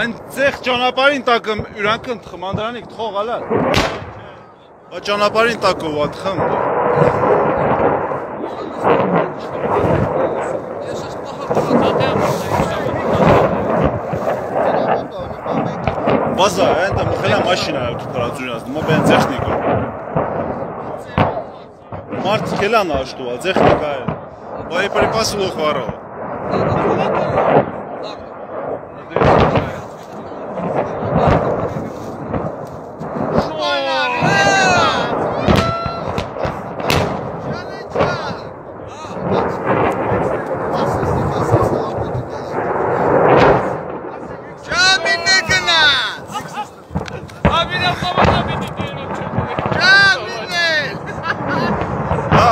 Այն ցեղ ճանապարհին տակը յուրանքն խմանդրանիկ թող ալա։ Բա ճանապարհին տակը վատ խմ։ Բազա, այնտեղ մխելա մաշինա тут працює, мы бен технику. Մարդ կելան աշտուա, техника է։ Боеприпасы лох վարավ։ ԱԳՍ-ը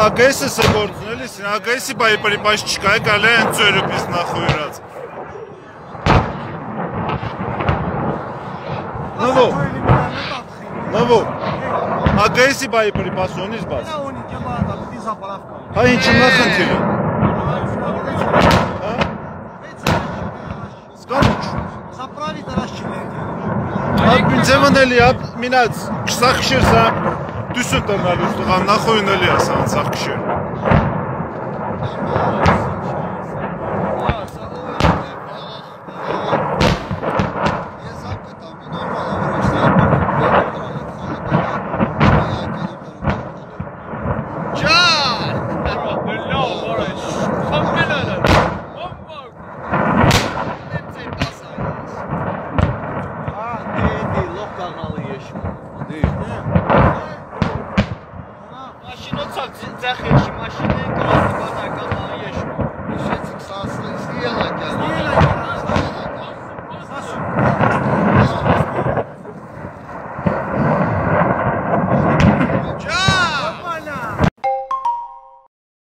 აგეს ესე გორძნელი სინ აგესი ბაიპრიპაშჩიკა კალენ წერების ნახუერაც ნოვო ნოვო აგესი ბაიპრიპასონის ბას აი ჩი ნახანთილი სკამჩ заправить расчленение. А, бенземонели, а, минац, ксахшир за... Düsseldorf Lüftlüğan nachholen Eliasan, Dankeschön. Local man. הרוצח של שמעשי